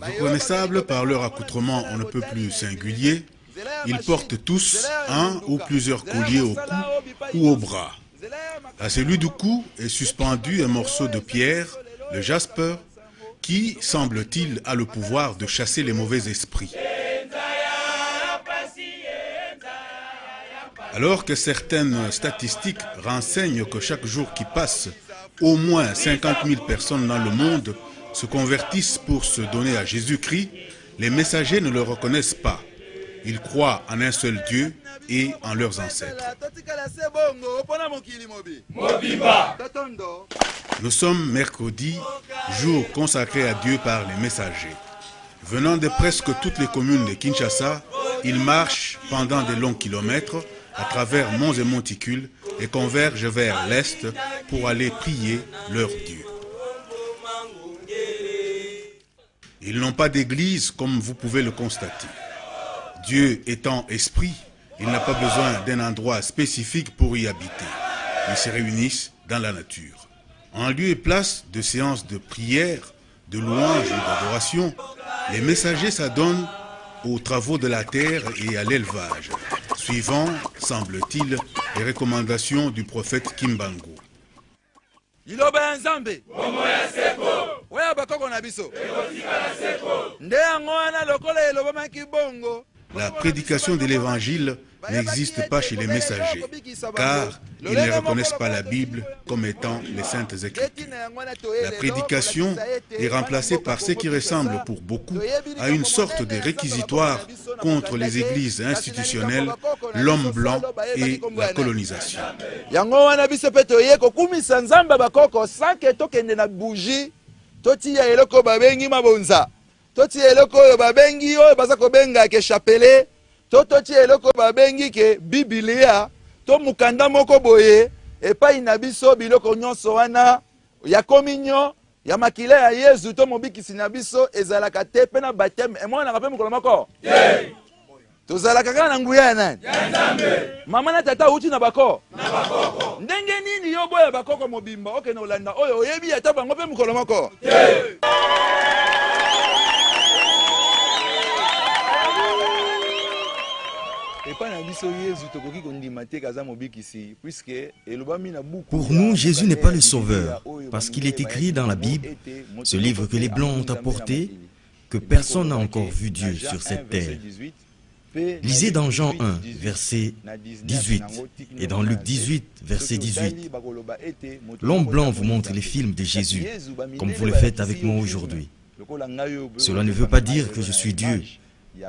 Reconnaissables par leur accoutrement on ne peut plus singulier, ils portent tous un ou plusieurs colliers au cou ou au bras. À celui du cou est suspendu un morceau de pierre, le jasper, qui, semble-t-il, a le pouvoir de chasser les mauvais esprits. Alors que certaines statistiques renseignent que chaque jour qui passe, au moins 50 000 personnes dans le monde se convertissent pour se donner à Jésus-Christ, les messagers ne le reconnaissent pas. Ils croient en un seul Dieu et en leurs ancêtres. Nous sommes mercredi, jour consacré à Dieu par les messagers. Venant de presque toutes les communes de Kinshasa, ils marchent pendant de longs kilomètres à travers monts et monticules et convergent vers l'est pour aller prier leur Dieu. Ils n'ont pas d'église comme vous pouvez le constater. Dieu étant esprit, il n'a pas besoin d'un endroit spécifique pour y habiter. Ils se réunissent dans la nature. En lieu et place de séances de prière, de louange ou d'adoration, les messagers s'adonnent aux travaux de la terre et à l'élevage, suivant, semble-t-il, les recommandations du prophète Kimbangu. liloba ya nzambe. Oyo bakoko na biso. Nde yango wana lokola elobamaki bongo. La prédication de l'évangile n'existe pas chez les messagers, car ils ne reconnaissent pas la Bible comme étant les saintes écritures. La prédication est remplacée par ce qui ressemble pour beaucoup à une sorte de réquisitoire contre les églises institutionnelles, l'homme blanc et la colonisation. totia eloko babengi mabonza. Totia eloko oyo babengi oyo baza kobenga ke chapele to totia eloko babengi ke bibilia to mokanda moko boye epai na biso biloko nyonso wana. Ya kominyo ya makila ya yezu to mobikisi na biso ezalaka te mpe na bateme emonaka mpe mokolo moko? Tozalaka kaka na nguya ya nani? Mama na tata awuti na bako ndenge nini yo boya bakoko mobimba? Okende kolanda oyo oyebi ata bango mpe mokolo moko Pour nous, Jésus n'est pas le sauveur, parce qu'il est écrit dans la Bible, ce livre que les Blancs ont apporté, que personne n'a encore vu Dieu sur cette terre. Lisez dans Jean 1, verset 18, et dans Luc 18, verset 18. L'homme blanc vous montre les films de Jésus, comme vous le faites avec moi aujourd'hui. Cela ne veut pas dire que je suis Dieu,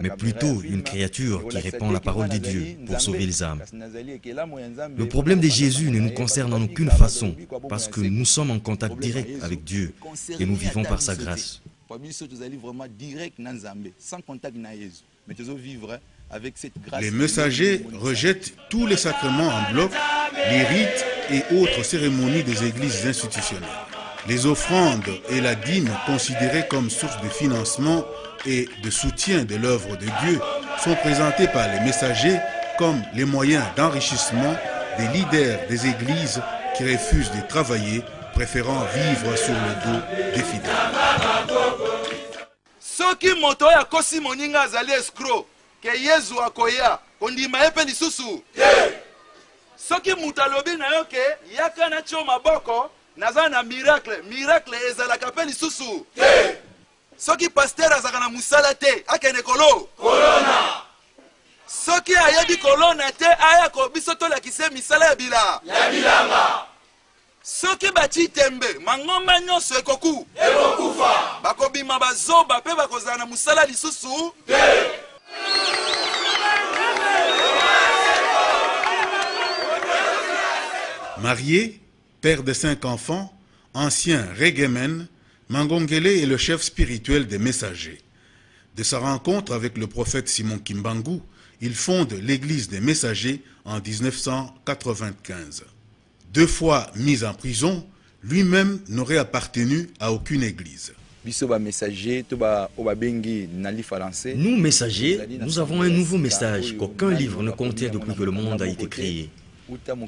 mais plutôt une créature qui répand la parole de Dieu pour sauver les âmes. Le problème de Jésus ne nous concerne en aucune façon, parce que nous sommes en contact direct avec Dieu et nous vivons par sa grâce. Les messagers rejettent tous les sacrements en bloc, les rites et autres cérémonies des églises institutionnelles. Les offrandes et la dîme considérées comme source de financement et de soutien de l'œuvre de Dieu sont présentées par les messagers comme les moyens d'enrichissement des leaders des églises qui refusent de travailler, préférant vivre sur le dos des fidèles. soki moto alobi na yo ke yaka na tio maboko naza na miracle. Miracle ezalaka mpe lisusu. Soki paster azalaka na mosala te akende kolo. Soki ayebi kolona te aya ko biso tolakise misala ya bila. Soki batie tembe mangomba nyonso ekoku. Bakobima bazoba mpe bakozala na mosala lisusu. Marié, père de cinq enfants, ancien reggaeman, Mangongele est le chef spirituel des messagers. De sa rencontre avec le prophète Simon Kimbangu, il fonde l'église des messagers en 1995. Deux fois mis en prison, lui-même n'aurait appartenu à aucune église. Nous, messagers, nous avons un nouveau message qu'aucun livre ne contient depuis que le monde a été créé.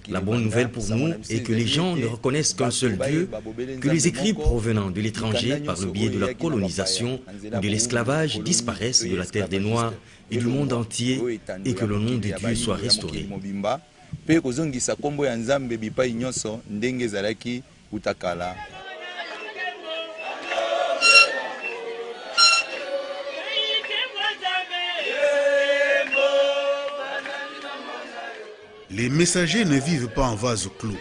La bonne nouvelle pour nous est que les gens ne reconnaissent qu'un seul Dieu, que les écrits provenant de l'étranger par le biais de la colonisation ou de l'esclavage disparaissent de la terre des Noirs et du monde entier et que le nom de Dieu soit restauré. mpe kozongisa nkombo ya nzambe bipai nyonso ndenge ezalaki kuta kala Les messagers ne vivent pas en vase clos.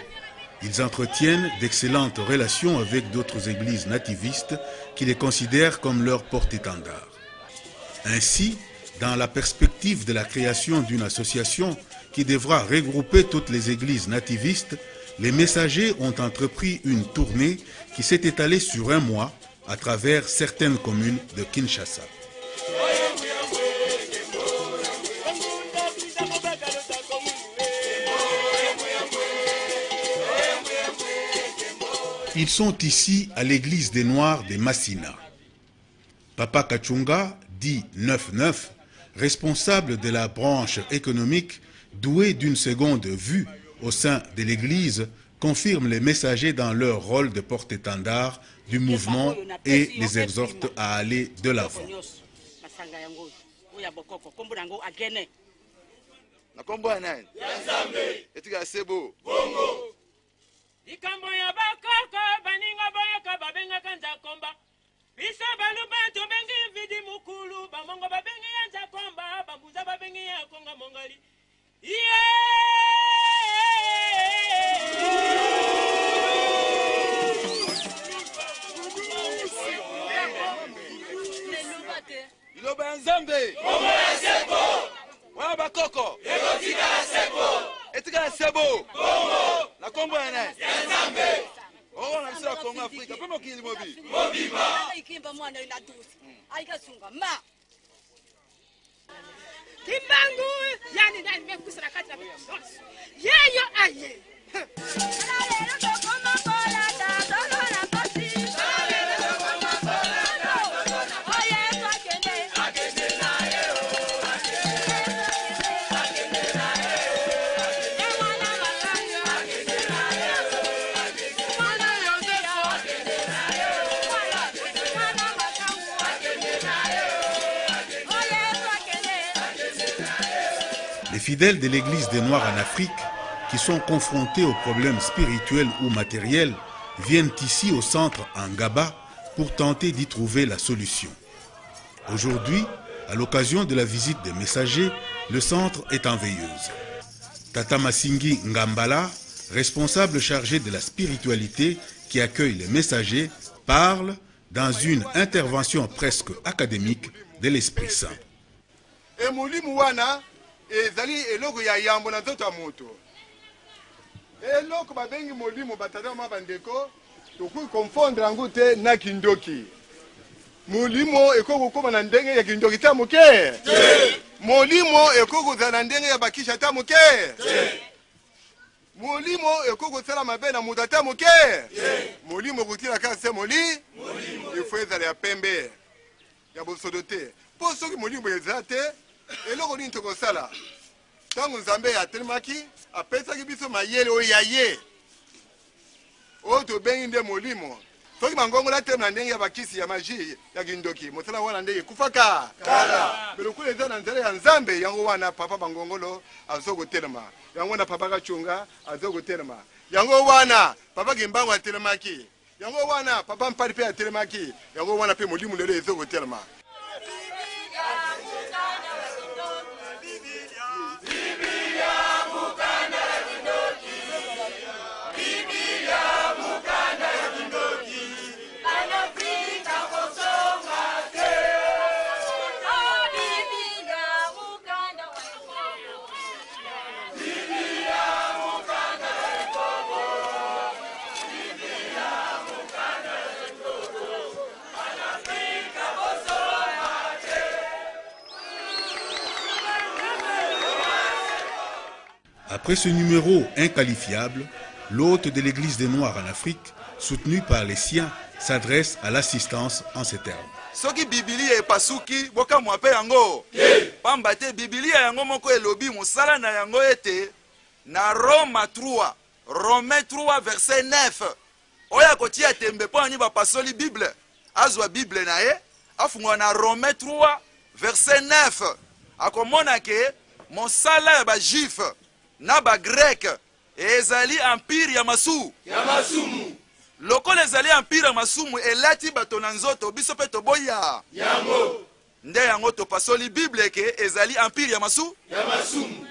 Ils entretiennent d'excellentes relations avec d'autres églises nativistes qui les considèrent comme leur porte-étendard. Ainsi, dans la perspective de la création d'une association qui devra regrouper toutes les églises nativistes, les messagers ont entrepris une tournée qui s'est étalée sur un mois à travers certaines communes de Kinshasa. Ils sont ici à l'église des Noirs des Massina. Papa Kachunga, dit 9-9, responsable de la branche économique, doué d'une seconde vue au sein de l'église, confirme les messagers dans leur rôle de porte-étendard du mouvement et les exhorte à aller de l'avant. Likambo ya bakoko baninga boyoka babengaka nzakomba. Biso baluba tobengi vidi mokulu bamongo babengi ya nzakomba bambuza babengi ya konga mongali ye! Liloba ya nzambe. Wana bakoko. Etika etikala sebo. Na kongo ya naye. Oyo na biso ya kongo afrika mpe mokili mobi. Mobima hmm. kimbangu yani nani mekusana kati na yeyo aye fidèles de l'Église des Noirs en Afrique, qui sont confrontés aux problèmes spirituels ou matériels, viennent ici au centre Angaba pour tenter d'y trouver la solution. Aujourd'hui, à l'occasion de la visite des messagers, le centre est en veilleuse. Tata Masingi Ngambala, responsable chargé de la spiritualité qui accueille les messagers, parle dans une intervention presque académique de l'Esprit Saint. Ezali eloko ya yambo na nzoto ya moto. Eloko babengi molimo batata ma bandeko tokoki confondre yango te na kindoki. Molimo ekoki kokóma na ndenge ya kindoki ta moke? Molimo ekoki kozala na ndenge ya bakisha ta moke? Molimo ekoki kosala mabe na moto ata moke? Molimo ekotila kaka se moli? Ifo ezala ya pembe. Ya bosodo te. Mpo soki molimo eza te eloko nini tokosala? Ntango nzambe atelemaki apesaki biso mayele oyo ya ye. Oyo tobengi nde molimo. Soki bangongola telema na ndenge ya bakisi ya magi ya kindoki mosala wana nde ekufaka. Me lokola eza na nzela ya nzambe yango wana papa bangongolo azo kotelema yango wana papa kacunga azo kotelema yango wana papa kimbango atelemaki. Yango wana papa mpali mpe atelemaki. Yango wana mpe molimo lelo ezo kotelema Après ce numéro inqualifiable, l'hôte de l'Église des Noirs en Afrique, soutenu par les siens, s'adresse à l'assistance en ces termes. yango yango na roma 3 romain 3 verset 9 oyo akotia tembe bible azwa bible na ye afungola na romain 3 verset 9 akomona ke na bagreke ezali empire ya masumu. Lokola ezali empire ya masumu elati bato na nzoto biso mpe toboya. Nde yango topasoli bible ke ezali empire ya masu.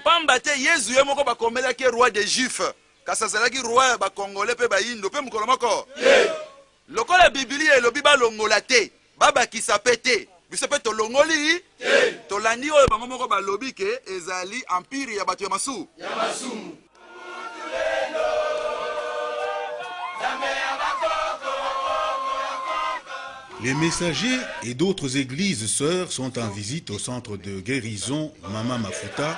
Pamba te yezu ye moko bakomelaki roi de juif kasi azalaki roi ya bakongole mpe bayindo mpe mokolo moko. Lokola bibilia elobi balongola te babakisa mpe te biso mpe tolongoli. Tolandi oyo bango moko balobi ke ezali empire ya bato ya masu. Les messagers et d'autres églises sœurs sont en visite au centre de guérison Mama Mafuta,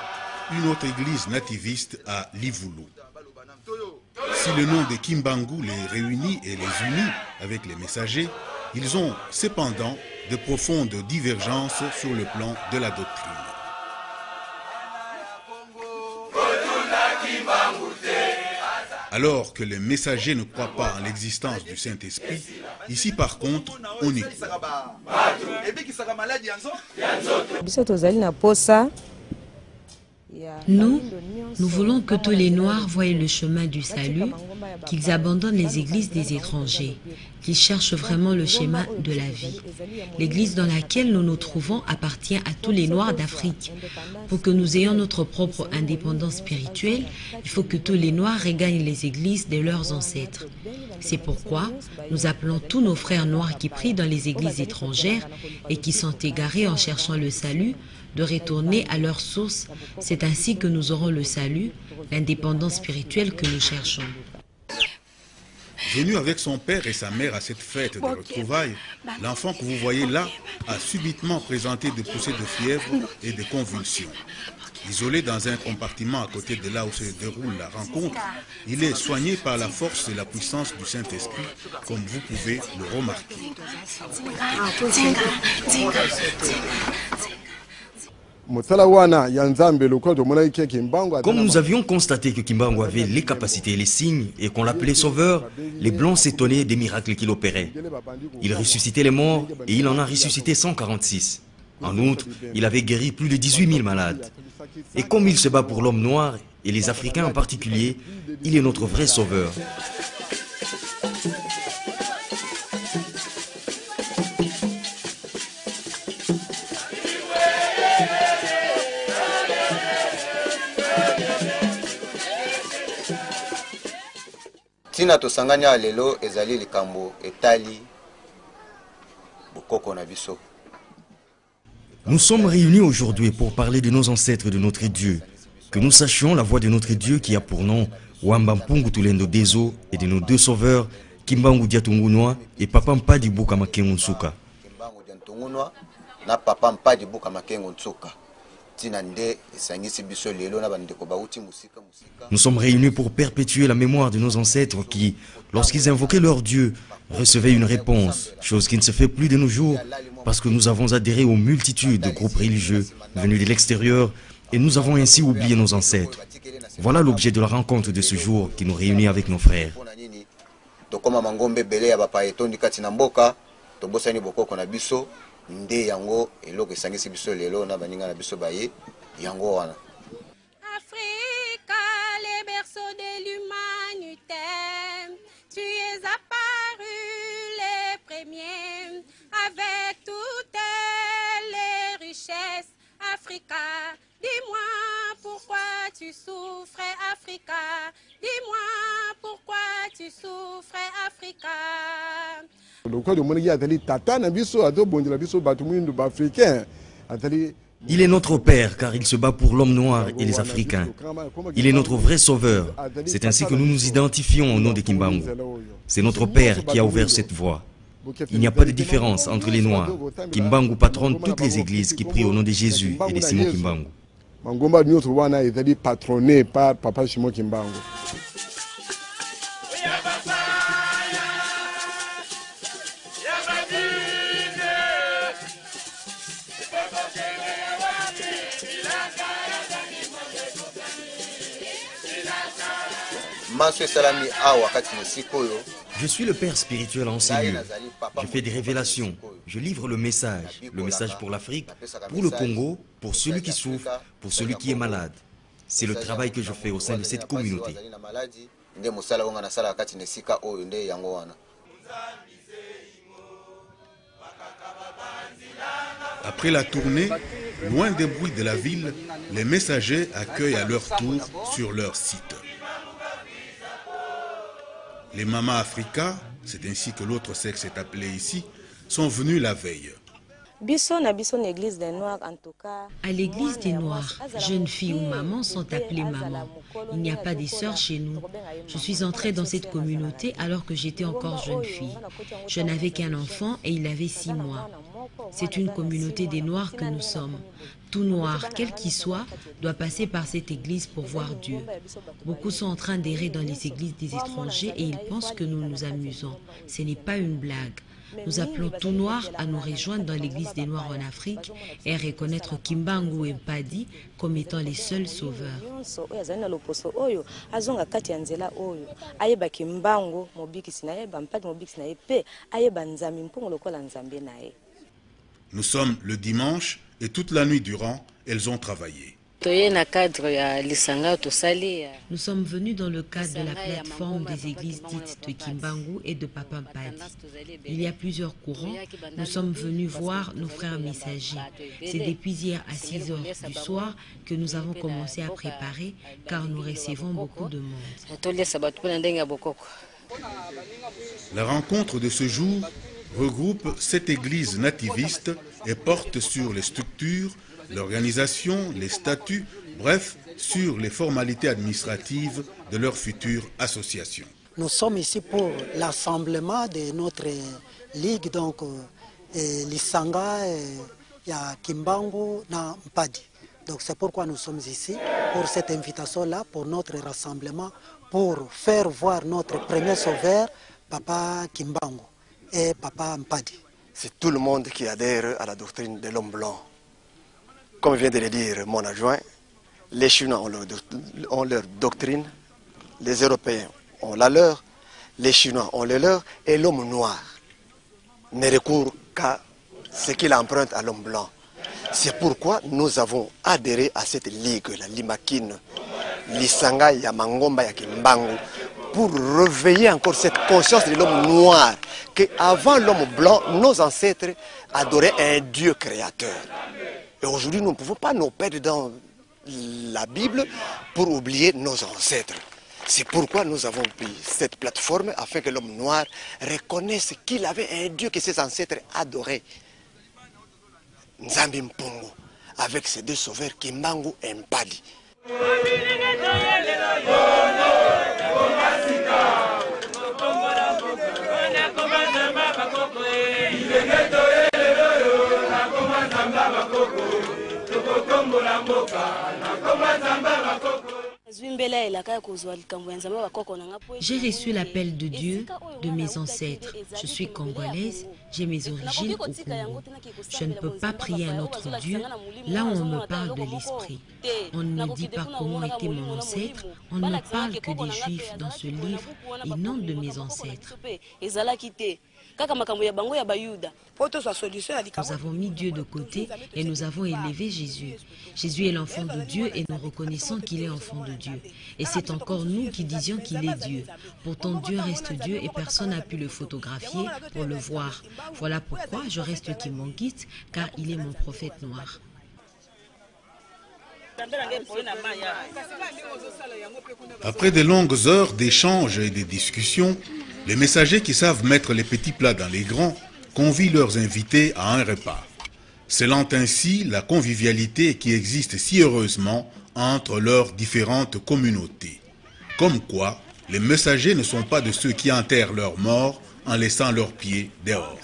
une autre église nativiste à Livulu. Si le nom de Kimbangu les réunit et les unit avec les messagers, ils ont cependant de profondes divergences sur le plan de la doctrine. Alors que les messagers ne croient pas en l'existence du Saint-Esprit, ici par contre, on y croit. Nous, nous voulons que tous les Noirs voient le chemin du salut, qu'ils abandonnent les églises des étrangers, qu'ils cherchent vraiment le schéma de la vie. L'église dans laquelle nous nous trouvons appartient à tous les Noirs d'Afrique. Pour que nous ayons notre propre indépendance spirituelle, il faut que tous les Noirs regagnent les églises de leurs ancêtres. C'est pourquoi nous appelons tous nos frères noirs qui prient dans les églises étrangères et qui sont égarés en cherchant le salut de retourner à leur source. C'est ainsi que nous aurons le salut, l'indépendance spirituelle que nous cherchons. Venu avec son père et sa mère à cette fête de retrouvailles, l'enfant que vous voyez là a subitement présenté des poussées de fièvre et de convulsions. Isolé dans un compartiment à côté de là où se déroule la rencontre, il est soigné par la force et la puissance du Saint-Esprit, comme vous pouvez le remarquer. Comme nous avions constaté que Kimbangu avait les capacités et les signes et qu'on l'appelait sauveur, les Blancs s'étonnaient des miracles qu'il opérait. Il ressuscitait les morts et il en a ressuscité 146. En outre, il avait guéri plus de 18 000 malades. Et comme il se bat pour l'homme noir et les Africains en particulier, il est notre vrai sauveur. Ntina tosangani awa lelo ezali likambo etali bokoko na biso Nous sommes réunis aujourd'hui pour parler de nos ancêtres et de notre Dieu. Que nous sachions la voix de notre Dieu qui a pour nom Wambampungu Tulendo Dezo et de nos deux sauveurs, Kimbangu Diatungunwa et Papa Mpadi Buka Makengunsuka. Nous sommes réunis pour perpétuer la mémoire de nos ancêtres qui, lorsqu'ils invoquaient leur Dieu, recevaient une réponse, chose qui ne se fait plus de nos jours parce que nous avons adhéré aux multitudes de groupes religieux venus de l'extérieur et nous avons ainsi oublié nos ancêtres. Voilà l'objet de la rencontre de ce jour qui nous réunit avec nos frères. mpona nini tokóma mangombe ebele ya bapaya etondi kati na mboka tobosani bokoko na biso nde yango eloko esangisi biso lelo na baninga na biso baye yango wana Africa, les berceaux de l'humanité, tu es apparu les premiers avec toutes les richesses. Africa, dis-moi pourquoi tu souffrais, Africa? Dis-moi pourquoi tu souffrais, Africa? Il est notre Père car il se bat pour l'homme noir et les Africains. Il est notre vrai sauveur. C'est ainsi que nous nous identifions au nom de Kimbangu. C'est notre Père qui a ouvert cette voie. Il n'y a pas de différence entre les Noirs. Kimbangu patronne toutes les églises qui prient au nom de Jésus et de Simon Kimbangu. Mangomba nyonso wana ezali patronné par papa simon kimbangu Je suis le père spirituel en ces lieux. Je fais des révélations. Je livre le message. Le message pour l'Afrique, pour le Congo, pour celui qui souffre, pour celui qui est malade. C'est le travail que je fais au sein de cette communauté. Après la tournée, loin des bruits de la ville, les messagers accueillent à leur tour sur leur site. Les mamas Africa, c'est ainsi que l'autre sexe est appelé ici, sont venus la veille. À l'église des Noirs, jeunes filles ou mamans sont appelées mamans. Il n'y a pas des sœurs chez nous. Je suis entrée dans cette communauté alors que j'étais encore jeune fille. Je n'avais qu'un enfant et il avait six mois. C'est une communauté des Noirs que nous sommes. Tout noir, quel qu'il soit, doit passer par cette église pour voir Dieu. Beaucoup sont en train d'errer dans les églises des étrangers et ils pensent que nous nous amusons. Ce n'est pas une blague. Nous appelons tout noir à nous rejoindre dans l'église des Noirs en Afrique et à reconnaître Kimbangu et Mpadi comme étant les seuls sauveurs. Nous sommes le dimanche et toute la nuit durant, elles ont travaillé. Nous sommes venus dans le cadre de la plateforme des églises dites de Kimbangu et de Papa Mpadi. Il y a plusieurs courants. Nous sommes venus voir nos frères messagers. C'est depuis hier à 6 heures du soir que nous avons commencé à préparer car nous recevons beaucoup de monde. La rencontre de ce jour regroupe sept églises nativistes et porte sur les structures, l'organisation, les statuts, bref, sur les formalités administratives de leur future association. Nous sommes ici pour l'assemblement de notre ligue, donc euh, et Lisanga, et il y a Kimbangu, na Mpadi. Donc c'est pourquoi nous sommes ici, pour cette invitation-là, pour notre rassemblement, pour faire voir notre premier sauveur, Papa Kimbangu et Papa Mpadi. C'est tout le monde qui adhère à la doctrine de l'homme blanc. Comme vient de le dire mon adjoint, les Chinois ont leur, leur doctrine, les Européens ont la leur, les Chinois ont les leurs, et l'homme noir ne recourt qu'à ce qu'il emprunte à l'homme blanc. C'est pourquoi nous avons adhéré à cette ligue, la Limakine, Lisanga Yamangomba Yakimbangu, pour réveiller encore cette conscience de l'homme noir, qu'avant l'homme blanc, nos ancêtres adoraient un Dieu créateur. Et aujourd'hui, nous ne pouvons pas nous perdre dans la Bible pour oublier nos ancêtres. C'est pourquoi nous avons pris cette plateforme afin que l'homme noir reconnaisse qu'il avait un Dieu que ses ancêtres adoraient. Nzambi Mpungu, avec ses deux sauveurs Kimbangu et Mpadi. Nzambe bakoko J'ai reçu l'appel de Dieu de mes ancêtres. Je suis congolaise, j'ai mes origines au Congo. Je ne peux pas prier un autre Dieu là où on me parle de l'esprit. On ne me dit pas comment était mon ancêtre, on ne me parle que des juifs dans ce livre et non de mes ancêtres. Nous avons mis Dieu de côté et nous avons élevé Jésus. Jésus est l'enfant de Dieu et nous reconnaissons qu'il est enfant de Dieu. Et c'est encore nous qui disions qu'il est Dieu. Pourtant Dieu reste Dieu et personne n'a pu le photographier pour le voir. Voilà pourquoi je reste Kimbangite car il est mon prophète noir. Après de longues heures d'échanges et de discussions, les messagers qui savent mettre les petits plats dans les grands convient leurs invités à un repas, scellant ainsi la convivialité qui existe si heureusement entre leurs différentes communautés. Comme quoi, les messagers ne sont pas de ceux qui enterrent leurs morts en laissant leurs pieds dehors.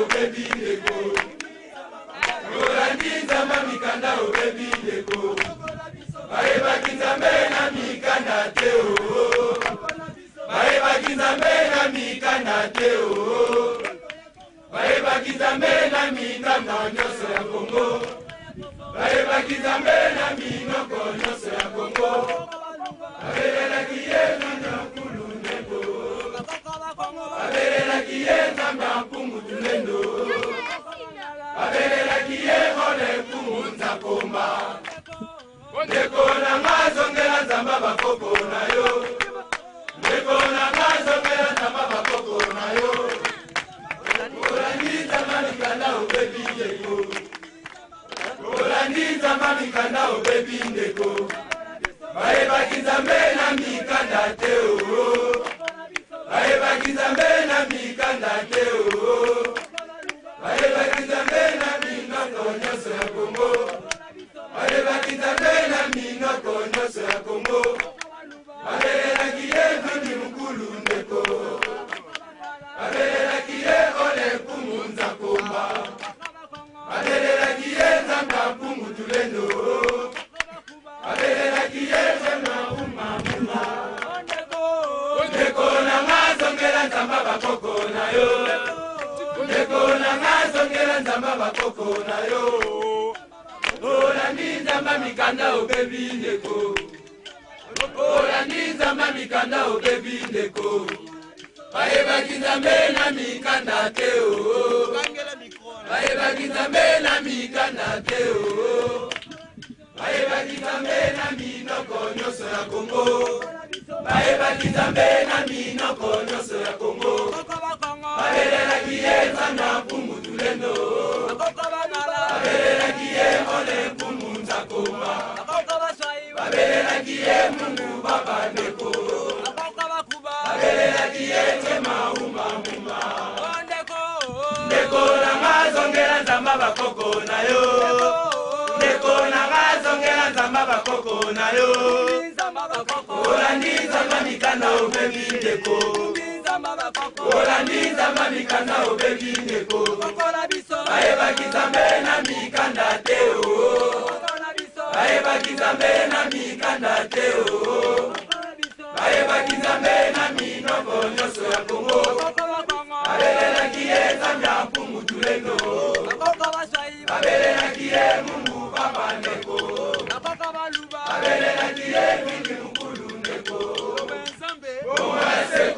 obebi ndeko. Rolandi nzamba mikanda obebi ndeko. Bayebaki nzambe na mikanda te o bayebaki nzambe na mikanda te o bayebaki nzambe na mitambo nyonso ya kongo. Bayebaki nzambe na minoko nyonso ya kongo. Abelelaki ye nana kulu ndeko. Abelelaki ye ndeko nanga zongela nzamba bakoko na yo. Ndeko nanga zongela nzamba bakoko na yo. Olandi nzamba likala. Bakoko na yo. Olandi nzamba mikanda obebi ndeko. Olandi nzamba mikanda obebi ndeko. Bayebaki nzambe na mikanda te o bayebaki nzambe na mikanda te o bayebaki nzambe na minoko nyonso ya kongo bayebaki nzambe na minoko nyonso ya kongo babelelaki ye nzambe ya mpungu tulendo babelelaki ye ole mpungu nzakoma babelelaki ye mungu babandeko babelelaki ye tema umamuma ndeko nanga zongela nzamba bakoko na yo ndeko nanga zongela nzamba bakoko na yo olandi nzamba mikanda obebi ndeko olandi nzamba mikanda obebi ndeko bayebaki nzambe na mikanda te o bayebaki nzambe na mikanda te o bayebaki nzambe na minoko nyonso ya kongo babelelaki ye nzambe ya mpumutulengo babelelaki ye mungu papa ndeko. Babelelaki ye mingi mokulu ndeko. Bongo ya seko